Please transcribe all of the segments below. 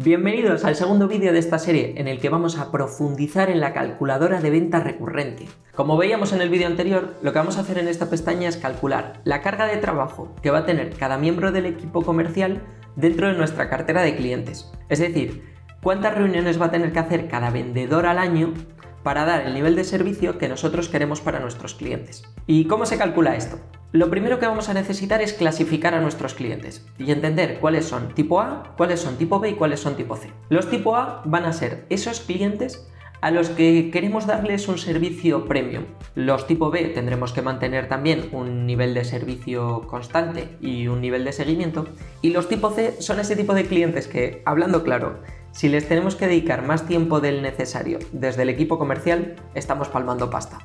Bienvenidos al segundo vídeo de esta serie en el que vamos a profundizar en la calculadora de venta recurrente. Como veíamos en el vídeo anterior, lo que vamos a hacer en esta pestaña es calcular la carga de trabajo que va a tener cada miembro del equipo comercial dentro de nuestra cartera de clientes. Es decir, cuántas reuniones va a tener que hacer cada vendedor al año para dar el nivel de servicio que nosotros queremos para nuestros clientes. ¿Y cómo se calcula esto? Lo primero que vamos a necesitar es clasificar a nuestros clientes y entender cuáles son tipo A, cuáles son tipo B y cuáles son tipo C. Los tipo A van a ser esos clientes a los que queremos darles un servicio premium. Los tipo B tendremos que mantener también un nivel de servicio constante y un nivel de seguimiento. Y los tipo C son ese tipo de clientes que, hablando claro, si les tenemos que dedicar más tiempo del necesario desde el equipo comercial, estamos palmando pasta.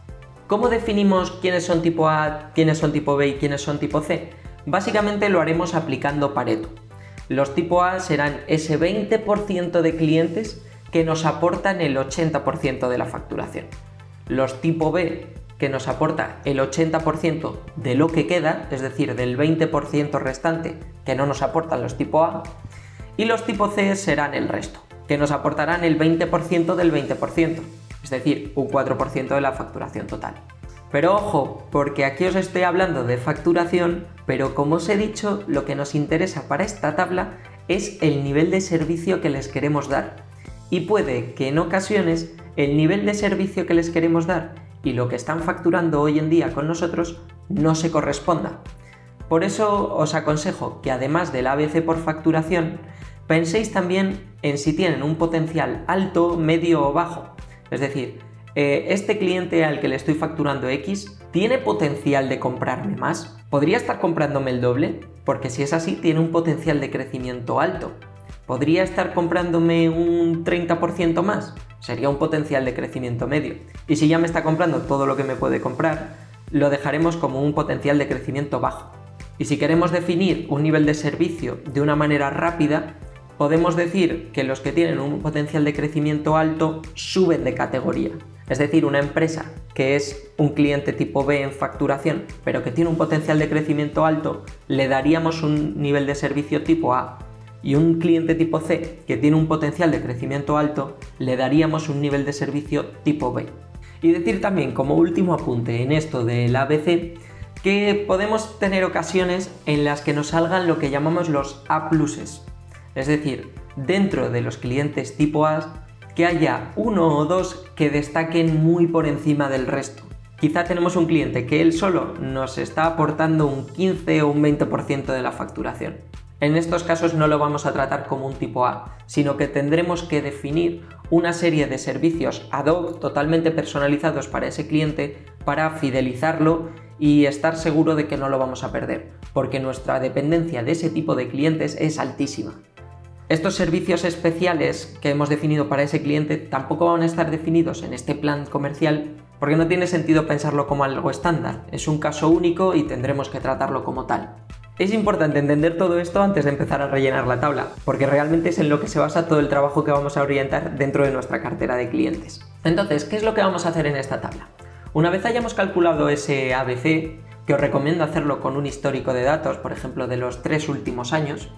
¿Cómo definimos quiénes son tipo A, quiénes son tipo B y quiénes son tipo C? Básicamente lo haremos aplicando Pareto. Los tipo A serán ese 20% de clientes que nos aportan el 80% de la facturación. Los tipo B que nos aporta el 80% de lo que queda, es decir, del 20% restante que no nos aportan los tipo A, y los tipo C serán el resto, que nos aportarán el 20% del 20% es decir, un 4% de la facturación total. Pero ojo, porque aquí os estoy hablando de facturación, pero como os he dicho, lo que nos interesa para esta tabla es el nivel de servicio que les queremos dar. Y puede que en ocasiones el nivel de servicio que les queremos dar y lo que están facturando hoy en día con nosotros no se corresponda. Por eso os aconsejo que además del ABC por facturación, penséis también en si tienen un potencial alto, medio o bajo. Es decir, eh, este cliente al que le estoy facturando X tiene potencial de comprarme más. ¿Podría estar comprándome el doble? Porque si es así, tiene un potencial de crecimiento alto. ¿Podría estar comprándome un 30% más? Sería un potencial de crecimiento medio. Y si ya me está comprando todo lo que me puede comprar, lo dejaremos como un potencial de crecimiento bajo. Y si queremos definir un nivel de servicio de una manera rápida, podemos decir que los que tienen un potencial de crecimiento alto suben de categoría. Es decir, una empresa que es un cliente tipo B en facturación, pero que tiene un potencial de crecimiento alto, le daríamos un nivel de servicio tipo A. Y un cliente tipo C que tiene un potencial de crecimiento alto, le daríamos un nivel de servicio tipo B. Y decir también como último apunte en esto del ABC, que podemos tener ocasiones en las que nos salgan lo que llamamos los A pluses. Es decir, dentro de los clientes tipo A, que haya uno o dos que destaquen muy por encima del resto. Quizá tenemos un cliente que él solo nos está aportando un 15 o un 20% de la facturación. En estos casos no lo vamos a tratar como un tipo A, sino que tendremos que definir una serie de servicios ad hoc totalmente personalizados para ese cliente para fidelizarlo y estar seguro de que no lo vamos a perder, porque nuestra dependencia de ese tipo de clientes es altísima. Estos servicios especiales que hemos definido para ese cliente tampoco van a estar definidos en este plan comercial porque no tiene sentido pensarlo como algo estándar. Es un caso único y tendremos que tratarlo como tal. Es importante entender todo esto antes de empezar a rellenar la tabla, porque realmente es en lo que se basa todo el trabajo que vamos a orientar dentro de nuestra cartera de clientes. Entonces, ¿qué es lo que vamos a hacer en esta tabla? Una vez hayamos calculado ese ABC, que os recomiendo hacerlo con un histórico de datos, por ejemplo, de los tres últimos años,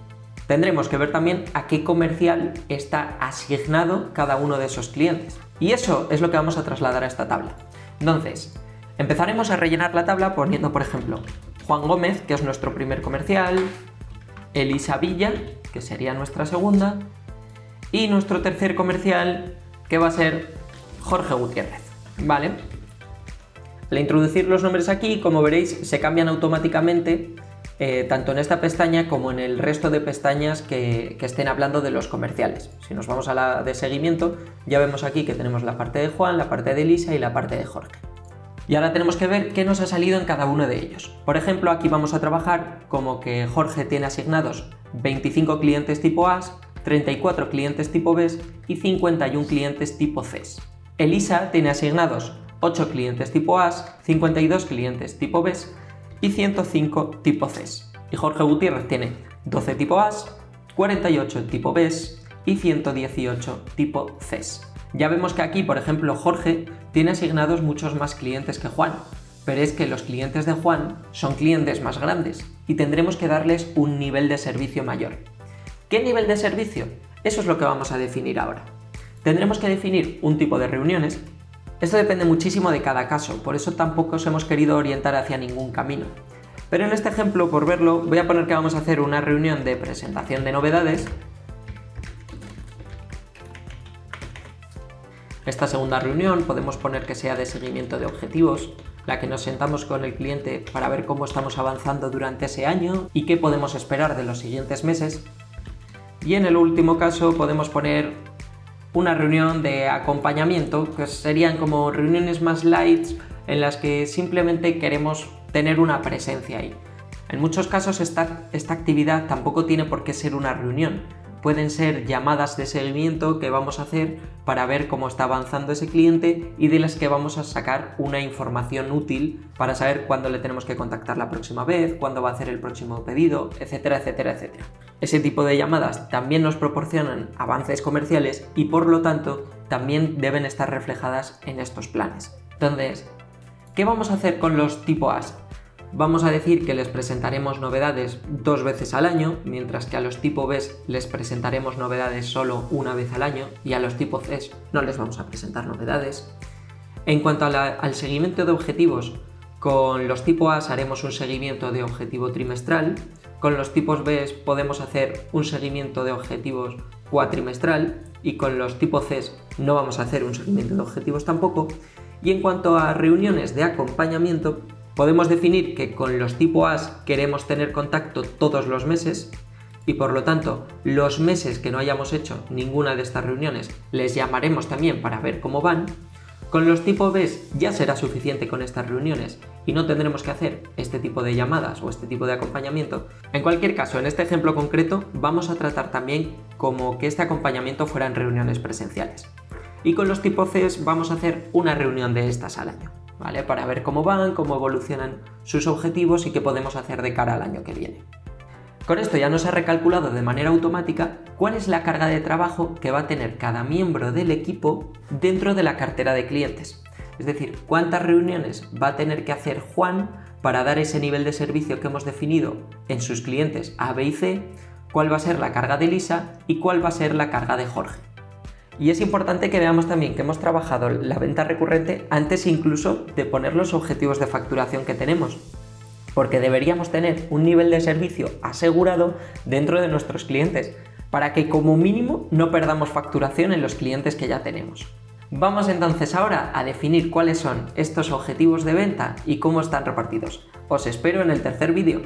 tendremos que ver también a qué comercial está asignado cada uno de esos clientes. Y eso es lo que vamos a trasladar a esta tabla. Entonces, empezaremos a rellenar la tabla poniendo, por ejemplo, Juan Gómez, que es nuestro primer comercial, Elisa Villa, que sería nuestra segunda, y nuestro tercer comercial, que va a ser Jorge Gutiérrez. ¿Vale? Al introducir los nombres aquí, como veréis, se cambian automáticamente eh, tanto en esta pestaña como en el resto de pestañas que, estén hablando de los comerciales. Si nos vamos a la de seguimiento, ya vemos aquí que tenemos la parte de Juan, la parte de Elisa y la parte de Jorge. Y ahora tenemos que ver qué nos ha salido en cada uno de ellos. Por ejemplo, aquí vamos a trabajar como que Jorge tiene asignados 25 clientes tipo A, 34 clientes tipo B y 51 clientes tipo C. Elisa tiene asignados 8 clientes tipo A, 52 clientes tipo B y 105 tipo C. Y Jorge Gutiérrez tiene 12 tipo A, 48 tipo B y 118 tipo C. Ya vemos que aquí, por ejemplo, Jorge tiene asignados muchos más clientes que Juan, pero es que los clientes de Juan son clientes más grandes y tendremos que darles un nivel de servicio mayor. ¿Qué nivel de servicio? Eso es lo que vamos a definir ahora. Tendremos que definir un tipo de reuniones. Esto depende muchísimo de cada caso, por eso tampoco os hemos querido orientar hacia ningún camino. Pero en este ejemplo, por verlo, voy a poner que vamos a hacer una reunión de presentación de novedades. Esta segunda reunión podemos poner que sea de seguimiento de objetivos, la que nos sentamos con el cliente para ver cómo estamos avanzando durante ese año y qué podemos esperar de los siguientes meses. Y en el último caso podemos poner una reunión de acompañamiento, que serían como reuniones más light en las que simplemente queremos tener una presencia ahí. En muchos casos esta, esta actividad tampoco tiene por qué ser una reunión, pueden ser llamadas de seguimiento que vamos a hacer para ver cómo está avanzando ese cliente y de las que vamos a sacar una información útil para saber cuándo le tenemos que contactar la próxima vez, cuándo va a hacer el próximo pedido, etcétera, etcétera, etcétera. Ese tipo de llamadas también nos proporcionan avances comerciales y por lo tanto también deben estar reflejadas en estos planes. Entonces, ¿qué vamos a hacer con los tipo As? Vamos a decir que les presentaremos novedades dos veces al año, mientras que a los tipo B les presentaremos novedades solo una vez al año y a los tipo C no les vamos a presentar novedades. En cuanto al seguimiento de objetivos, con los tipo A haremos un seguimiento de objetivo trimestral, con los tipos B podemos hacer un seguimiento de objetivos cuatrimestral y con los tipo C no vamos a hacer un seguimiento de objetivos tampoco. Y en cuanto a reuniones de acompañamiento, Podemos definir que con los tipo As queremos tener contacto todos los meses y por lo tanto los meses que no hayamos hecho ninguna de estas reuniones les llamaremos también para ver cómo van. Con los tipo B ya será suficiente con estas reuniones y no tendremos que hacer este tipo de llamadas o este tipo de acompañamiento. En cualquier caso, en este ejemplo concreto vamos a tratar también como que este acompañamiento fuera en reuniones presenciales. Y con los tipo C vamos a hacer una reunión de estas al año. ¿Vale? Para ver cómo van, cómo evolucionan sus objetivos y qué podemos hacer de cara al año que viene. Con esto ya nos ha recalculado de manera automática cuál es la carga de trabajo que va a tener cada miembro del equipo dentro de la cartera de clientes. Es decir, cuántas reuniones va a tener que hacer Juan para dar ese nivel de servicio que hemos definido en sus clientes A, B y C, cuál va a ser la carga de Lisa y cuál va a ser la carga de Jorge. Y es importante que veamos también que hemos trabajado la venta recurrente antes incluso de poner los objetivos de facturación que tenemos. Porque deberíamos tener un nivel de servicio asegurado dentro de nuestros clientes para que como mínimo no perdamos facturación en los clientes que ya tenemos. Vamos entonces ahora a definir cuáles son estos objetivos de venta y cómo están repartidos. Os espero en el tercer vídeo.